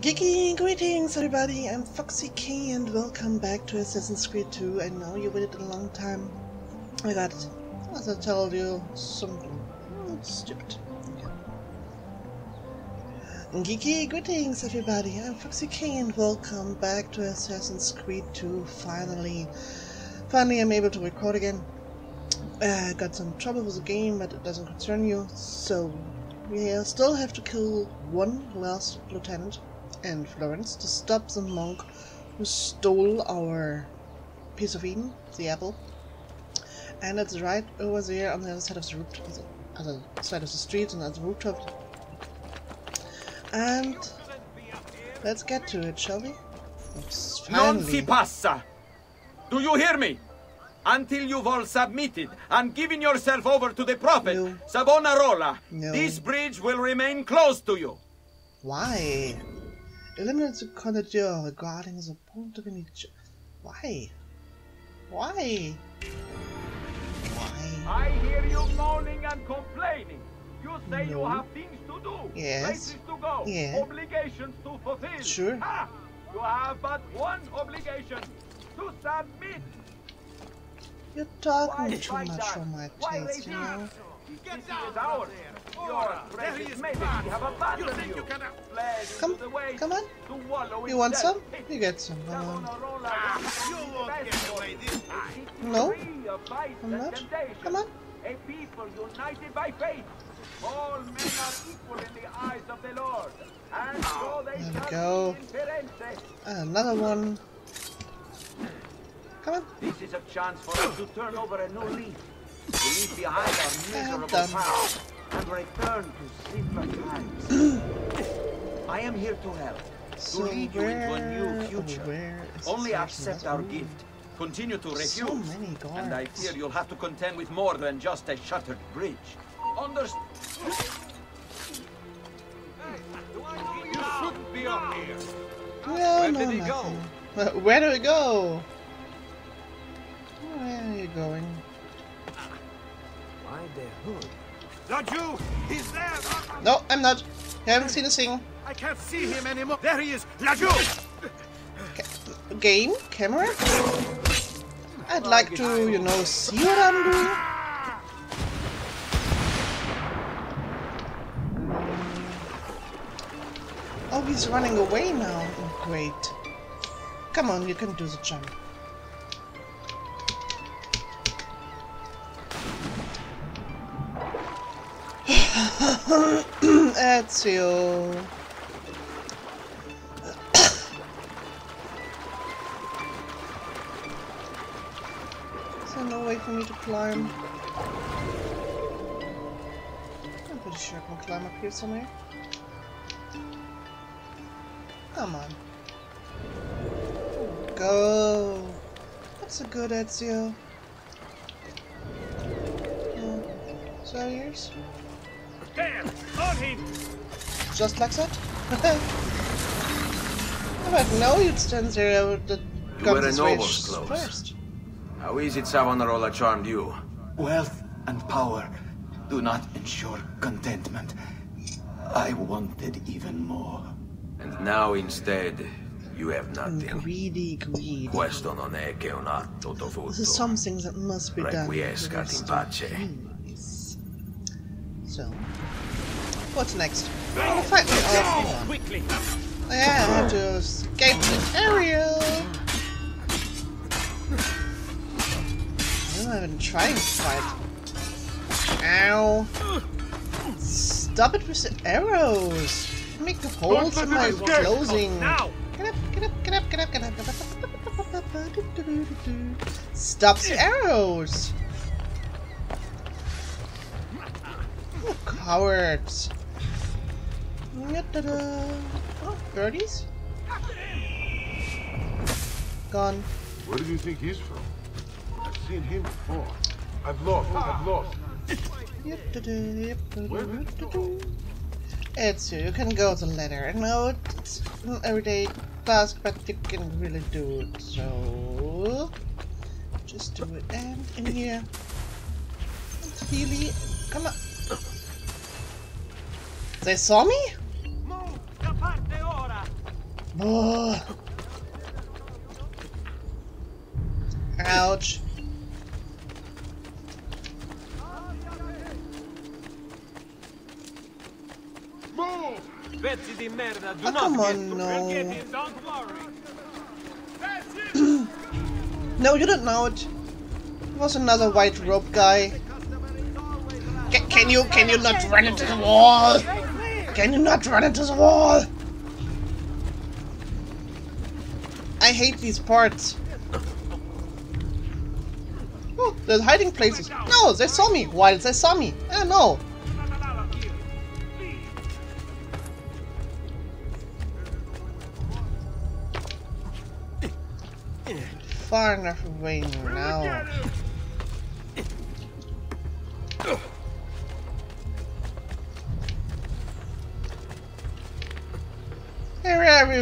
Geeky greetings everybody, I'm Foxy K and welcome back to Assassin's Creed 2. I know you waited a long time. I got, as I told you, something mm, stupid. Geeky greetings everybody, I'm Foxy K and welcome back to Assassin's Creed 2 finally. Finally I'm able to record again. I uh, got some trouble with the game but it doesn't concern you, so we still have to kill one last lieutenant and Florence to stop the monk who stole our piece of Eden, the apple. And it's right over there on the other side of the rooftop, other side of the street and at the rooftop. And let's get to it, shall we? Non si passa! Do you hear me? Until you've all submitted and given yourself over to the prophet, no. Savonarola, no. this bridge will remain closed to you. Why? Eliminate the conductor regarding the point of nature. Why? Why? Why? I hear you moaning and complaining. You say no. you have things to do, yes. places to go, yeah. obligations to fulfill. Sure. Ha! You have but one obligation, to submit. You're talking Why too much for my taste, you know? Get down ours. Your precious maybe have abandoned you. you. Come, come on. You want some? You get some. Come on. No? I'm not. Come on. A people united by faith. All men are equal in the eyes of the Lord. And so they there we go. Another one. Come on. This is a chance for us to turn over a new leaf. We leave behind our miserable past and return to simpler times. I am here to help, so to lead you into a new future. Only accept our gift. Continue to refuse, so many guards. and I fear you'll have to contend with more than just a shattered bridge. Understand? You shouldn't be up here. Well, Where no, did he nothing. go? Where do we go? Where are you going? By the hood. Not you! He's there! No, I'm not. I haven't seen a thing. I can't see him anymore. There he is! Laju! Ca game? Camera? I'd like to, you know, see what I'm doing. Oh, he's running away now. Great. Come on, you can do the jump. Ezio. Is there no way for me to climb? I'm pretty sure I can climb up here somewhere. Come on. Go! That's a good Ezio. Is that yours? There! On him! Just like that? I know you'd stand there with uh, the guns a noble's first. How is it Savonarola charmed you? Wealth and power do not ensure contentment. I wanted even more. And now instead, you have nothing. Greedy greed. Questo non è che un atto dovuto. This is something that must be done. Requiescat in pace. What's next? Me! Oh, yeah, I have to escape the area. I'm not even trying to fight. Ow! Stop it with the arrows! Make the holes in my clothing. Get up! Get up! Get up! Get up! Get up! Get up! Stop the arrows! Oh, cowards! Oh, birdies? Gone. Where do you think he's from? I've seen him before. I've lost. I've lost. It's you. You can go to letter. I know it's an everyday task, but you can really do it. So just do it. And in here, Healy, come on. They saw me? Oh. Ouch. Oh, come on, no. No, you don't know it. It was another white robe guy. Ca- can you can you not run into the wall? Can you not run into the wall? I hate these parts. Oh, there's hiding places. No, they saw me. Why they saw me? Eh, I don't know. Far enough away now.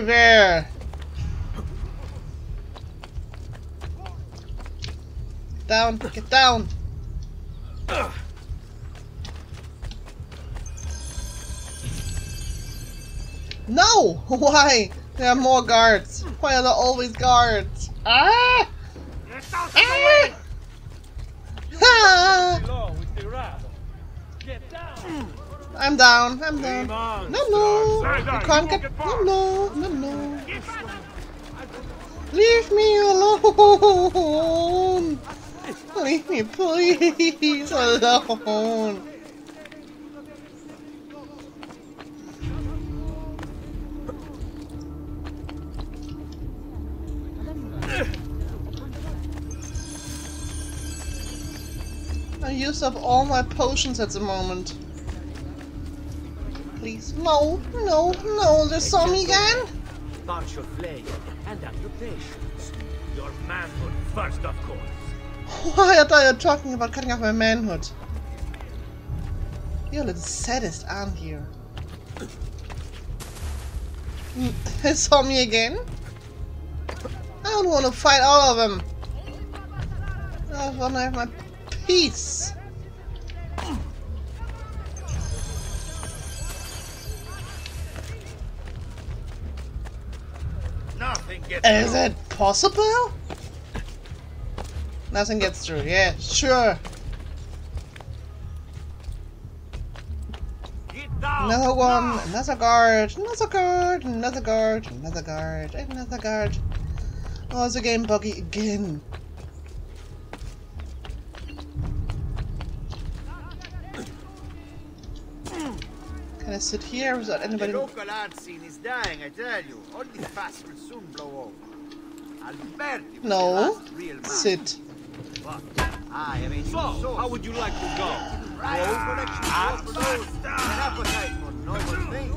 They're everywhere. Down, get down. No! Why? There are more guards. Why are there always guards? Ah! Ah! Ah! I'm down. I'm down. No, no. You can't get. No, no, no, no. Leave me alone. Leave me, please, alone. I used up all my potions at the moment. Please, no, no, no, they saw me again? Start your flame and have your patience. Your manhood first, of course. Why are you talking about cutting off my manhood? You're a little sadist, aren't you? They saw me again? I don't want to fight all of them. Oh, I want to have my peace. Nothing gets Is it possible? Nothing gets through. Yeah, sure. Another one, another guard, another guard, another guard, another guard, another guard. Oh, it's a game buggy again. Can I sit here without anybody? The local art scene is dying, I tell you. All these fasts will soon blow over. Alberti was the No. last real man. Sit. But I am a new So, how would you like to go? Right, collection Ah, of those. An appetite for noble things.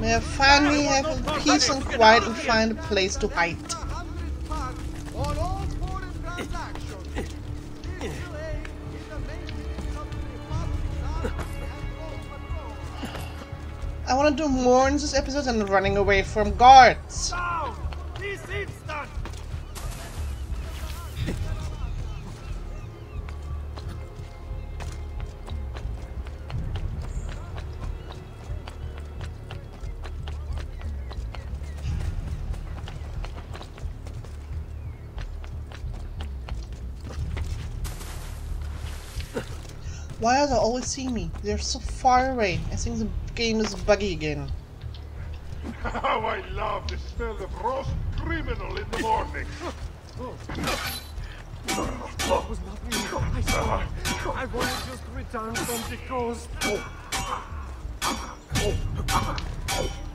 May I finally have peace and quiet and find a place to hide. I want to do more in this episode than running away from guards. Why are they always seeing me? They're so far away. I think the game is buggy again. How I love the smell of roast criminal in the morning. was not me. I saw. I wanted just to return from the coast.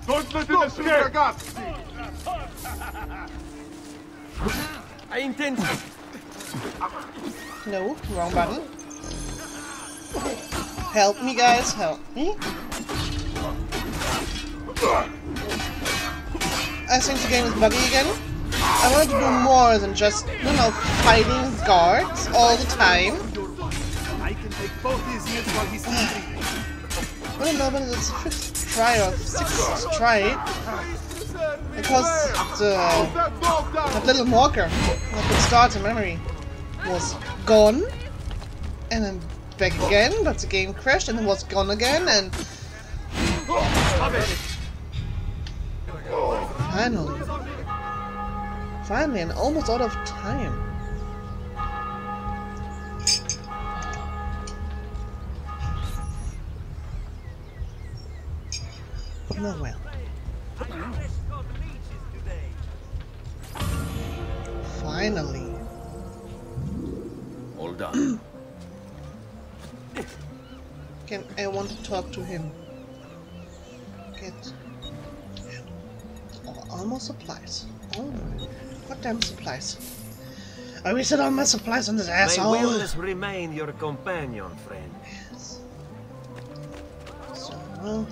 Don't let him escape! I intend. No, wrong button. Help me, guys, help me. I think the game is buggy again. I wanted to do more than just, you know, fighting guards all the time. I can take both his ears while he's sleeping. I don't know whether it's the fifth try or sixth try. Because the, that little marker that could start a memory was gone. And then back again, but the game crashed and was gone again and Finally. Finally, and almost out of time. No, well. Finally. All done. Can I want to talk to him? Get oh, almost supplies. Oh, goddamn supplies! I wasted all my supplies on this asshole. May wellness remain your companion, friend. Yes. So, well,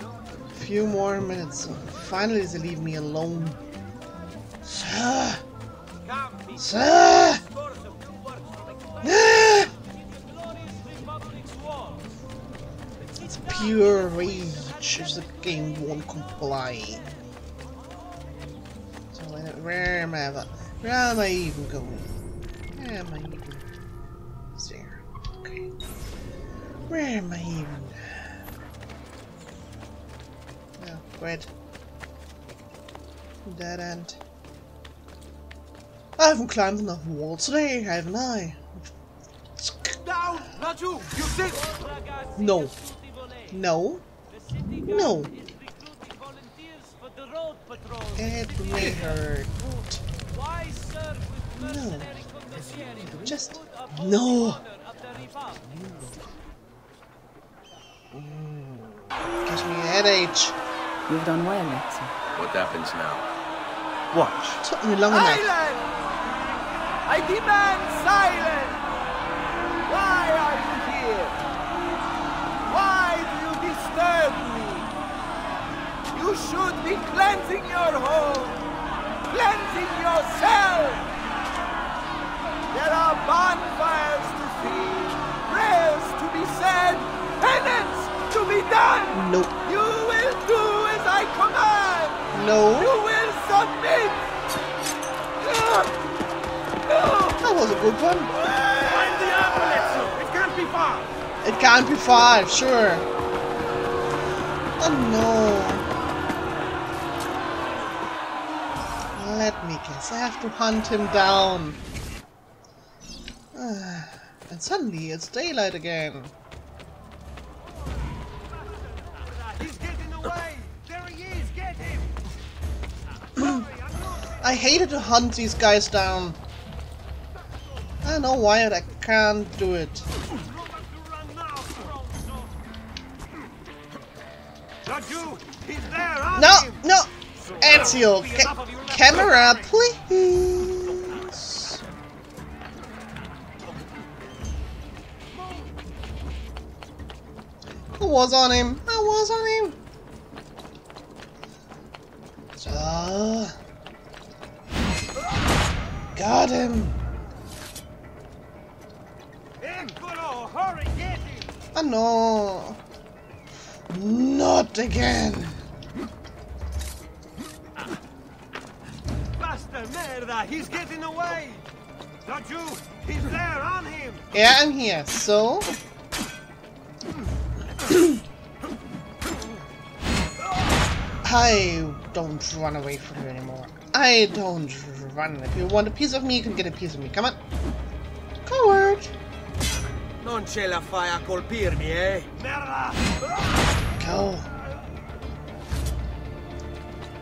a few more minutes. Finally, they leave me alone. Sir! Sir! Pure rage if the game won't comply. So where- am I? Where am I even going? Where am I even? There. Okay. Where am I even? Oh, no, great. Dead end. I haven't climbed enough walls today, haven't I? Down! Raju! You sit! No. No. No. It may hurt. No. Just no. Mm. Gives me a headache. You've done well, Lexi. What happens now? Watch. Took me long enough. Silence! I demand silence! You should be cleansing your home, cleansing yourself. There are bonfires to see, prayers to be said, penance to be done. Nope. You will do as I command. No. You will submit! That was a good one. Find the ambulance! It can't be far! It can't be far, sure. Oh no. Let me guess, I have to hunt him down. And suddenly it's daylight again. He's getting away! There he is! Get him! I hated to hunt these guys down. I don't know why, I can't do it. Raju! He's there! No, him! no! Ezio, ca camera, please! I was on him! I was on him! So... Got him! Hurry! Oh no! Not again! Merda! He's getting away! Raju! He's there! On him! Yeah, I'm here, so... I don't run away from you anymore. I don't run. If you want a piece of me, you can get a piece of me. Come on. Coward! Non ce la fai a colpirmi, eh? Merda! Go.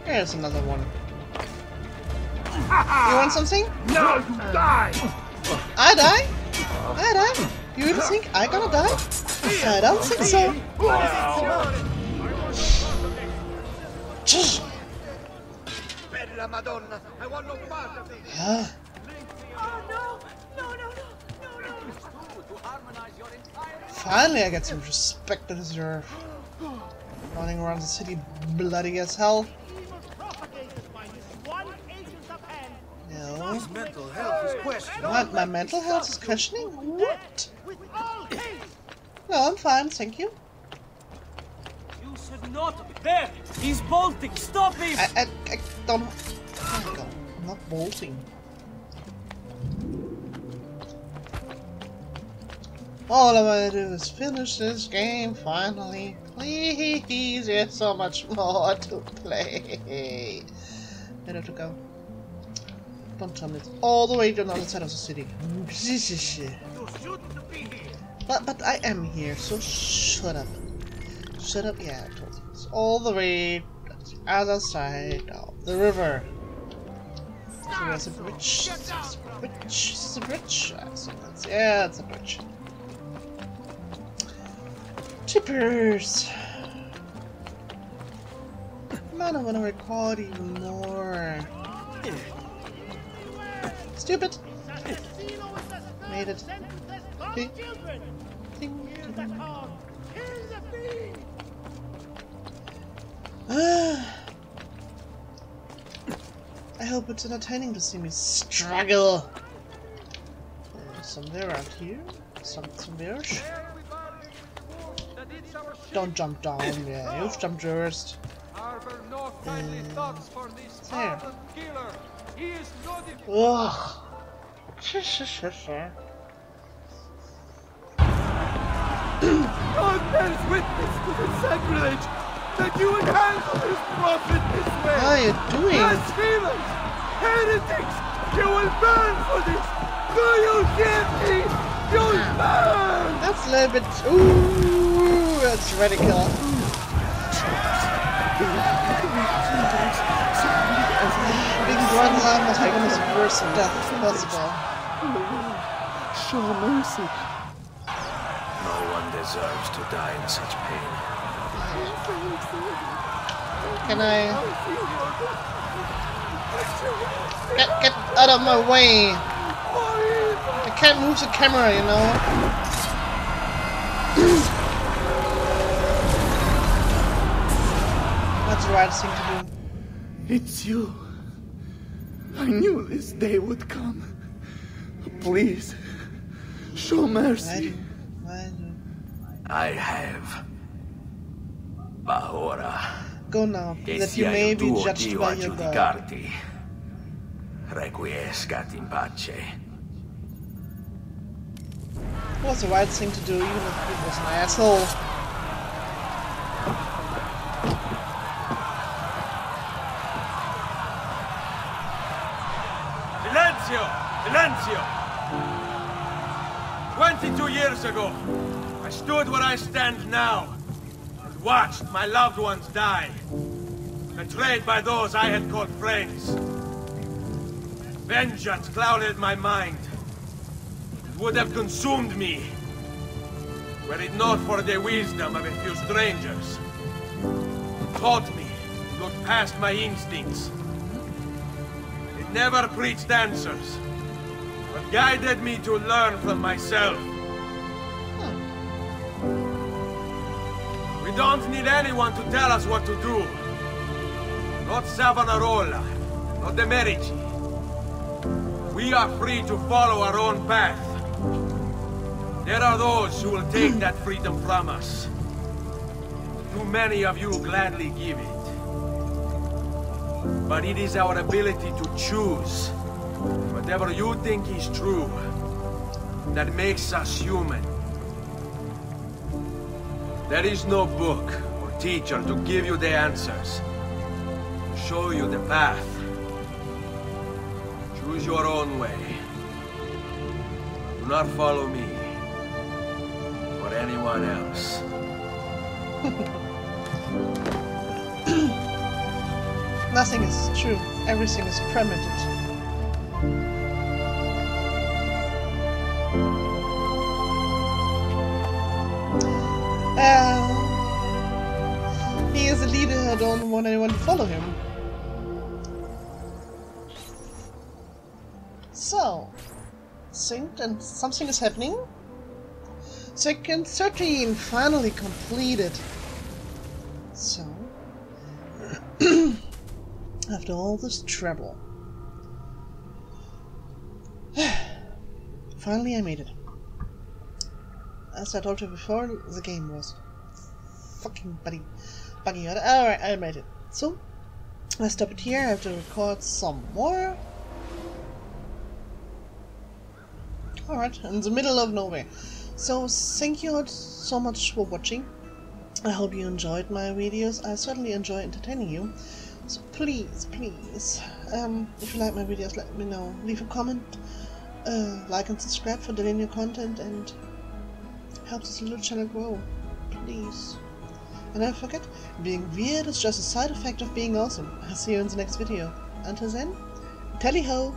There's another one. You want something? No, you die! I die? I die? You really think I gonna die? I don't think so. Just- Per Madonna! I want no part of it! Huh? Finally, I get some respect that is your running around the city bloody as hell. No. Mental health is questionable. What? My mental health is questioning? What? No, I'm fine, thank you. You should not. There! He's bolting! Stop him! I, I, I don't. Oh my god, I'm not bolting. All I want to do is finish this game finally. Please, there's so much more to play. Where do to go? It's all the way to the other side of the city. But, but I am here, so shut up. Shut up, yeah, I told you. It's all the way to the other side of the river. So there's a bridge. There's a bridge. Is a bridge? Yeah, it's a bridge. Chippers! Man, I want to record even more. Stupid! Made it. Ding. Ding. I hope it's entertaining to see me struggle. Uh, somewhere around here? Some, somewhere? Don't jump down, yeah, You've jumped first. Uh, there. Ugh. God bears witness to the sacrilege that you would handle this prophet this way. How are you doing? Blasphemers, heretics, you will burn for this. Do you hear me? You will burn. That's a little bit. Uh, Ooh, that's radical. Being brought alive must be the worst death possible. Show mercy. No one deserves to die in such pain. Can I get get out of my way? I can't move the camera, you know. That's the right thing to do. It's you. I knew this day would come. Please, show mercy. Why do? I have. Bahora. Go now, E that you may il be tuo judged Dio by your God. Requiescat in pace. It was the right thing to do, even if it was an asshole. Ago, I stood where I stand now and watched my loved ones die, betrayed by those I had called friends. Vengeance clouded my mind. It would have consumed me, were it not for the wisdom of a few strangers. who Taught me to look past my instincts it never preached answers, but guided me to learn from myself. Don't need anyone to tell us what to do. Not Savonarola, not the Medici. We are free to follow our own path. There are those who will take that freedom from us. Too many of you gladly give it. But it is our ability to choose whatever you think is true that makes us human. There is no book or teacher to give you the answers, to show you the path. Choose your own way. Do not follow me or anyone else. Nothing is true. Everything is premeditated. Don't want anyone to follow him. So, synced and something is happening. Second 13 finally completed. So, after all this trouble. Finally, I made it. As I told you before, the game was fucking buddy, buggy. Alright, I made it. So, I stop it here. I have to record some more. Alright, in the middle of nowhere. So thank you all so much for watching. I hope you enjoyed my videos. I certainly enjoy entertaining you. So please, please, um, if you like my videos, let me know. Leave a comment, uh, like and subscribe for daily new content and helps this little channel grow. Please. And don't forget, being weird is just a side effect of being awesome. I'll see you in the next video. Until then, tally ho!